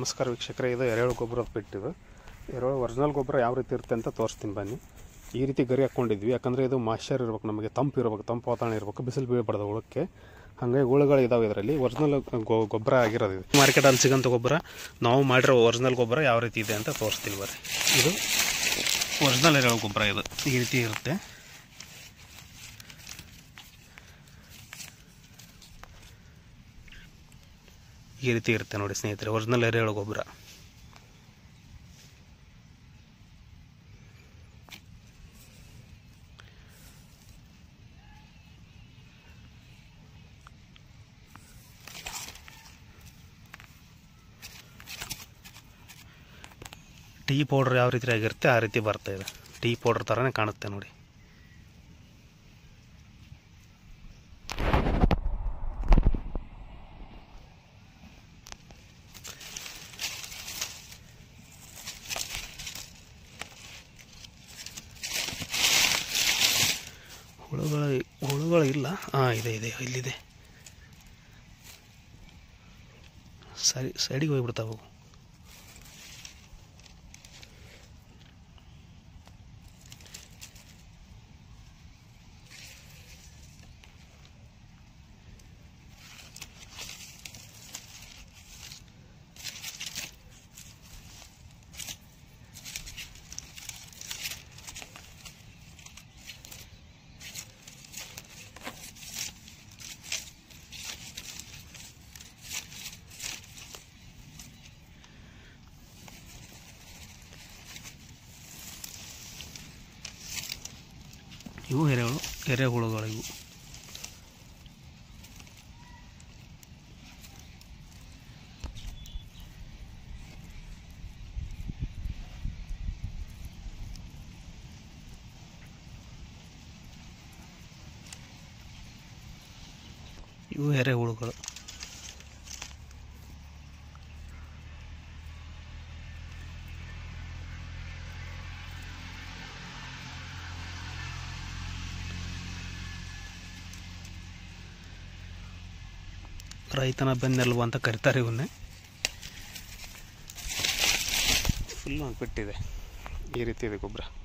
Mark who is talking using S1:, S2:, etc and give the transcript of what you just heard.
S1: ನಮಸ್ಕಾರ ವೀಕ್ಷಕರೇ, ಇದು ಎರೆಹುಳು ಗೊಬ್ಬರದ ಪೆಟ್ಟಿದು ಎರೆಹುಳು ಒರಿಜಿನಲ್ ಗೊಬ್ಬರ ಯಾವ ರೀತಿ ಇರುತ್ತೆ ಅಂತ ತೋರಿಸ್ತೀನಿ ಬನ್ನಿ. ಈ ರೀತಿ ಗರಿ ಹಾಕ್ಕೊಂಡಿದ್ವಿ, ಯಾಕಂದರೆ ಇದು ಮಾಶ್ಚರ್ ಇರ್ಬೇಕು, ನಮಗೆ ತಂಪು ಇರ್ಬೇಕು, ತಂಪು ವಾತಾವರಣ ಇರಬೇಕು, ಬಿಸಿಲು ಬೀಳಬಾರ್ದು ಹುಳಕ್ಕೆ. ಹಾಗಾಗಿ ಹುಳುಗಳು ಇದಾವೆ ಇದರಲ್ಲಿ ಒರಿಜಿನಲ್ ಗೊಬ್ಬರ ಆಗಿರೋದು ಇದು. ಮಾರ್ಕೆಟಲ್ಲಿ ಸಿಗೋಂಥ ಗೊಬ್ಬರ, ನಾವು ಮಾಡಿರೋ ಒರಿಜಿನಲ್ ಗೊಬ್ಬರ ಯಾವ ರೀತಿ ಇದೆ ಅಂತ ತೋರಿಸ್ತೀನಿ ಬರ್ರಿ ಇದು ಒರಿಜಿನಲ್ ಎರೆಹುಳು ಗೊಬ್ಬರ ಇದು, ಈ ರೀತಿ ಇರುತ್ತೆ. ಈ ರೀತಿ ಇರುತ್ತೆ ನೋಡಿ ಸ್ನೇಹಿತರೆ ಒರಿಜಿನಲ್ ಎರೆಹುಳು ಗೊಬ್ಬರ. ಟೀ ಪೌಡ್ರ್ ಯಾವ ರೀತಿ ಆಗಿರುತ್ತೆ, ಆ ರೀತಿ ಬರ್ತಾ ಇದೆ. ಟೀ ಪೌಡ್ರ್ ಥರನೇ ಕಾಣುತ್ತೆ ನೋಡಿ. ಹುಳುಗಳು ಹುಳುಗಳು ಇಲ್ಲ. ಹಾಂ ಇದೆ ಇದೆ ಇಲ್ಲಿದೆ. ಸರಿ ಸೈಡಿಗೆ ಹೋಗ್ಬಿಡ್ತಾವೆ ಇವು ಎರೆಹುಳು ಎರೆಹುಳುಗಳು ಇವು ಇವು ಎರೆಹುಳುಗಳು ರೈತನ ಬೆನ್ನೆಲುಬು ಅಂತ ಕರಿತಾರೆ ಇವನ್ನೇ. ಫುಲ್ ಬಿಟ್ಟಿದೆ ಈ ರೀತಿ ಇದೆ ಗೊಬ್ಬರ.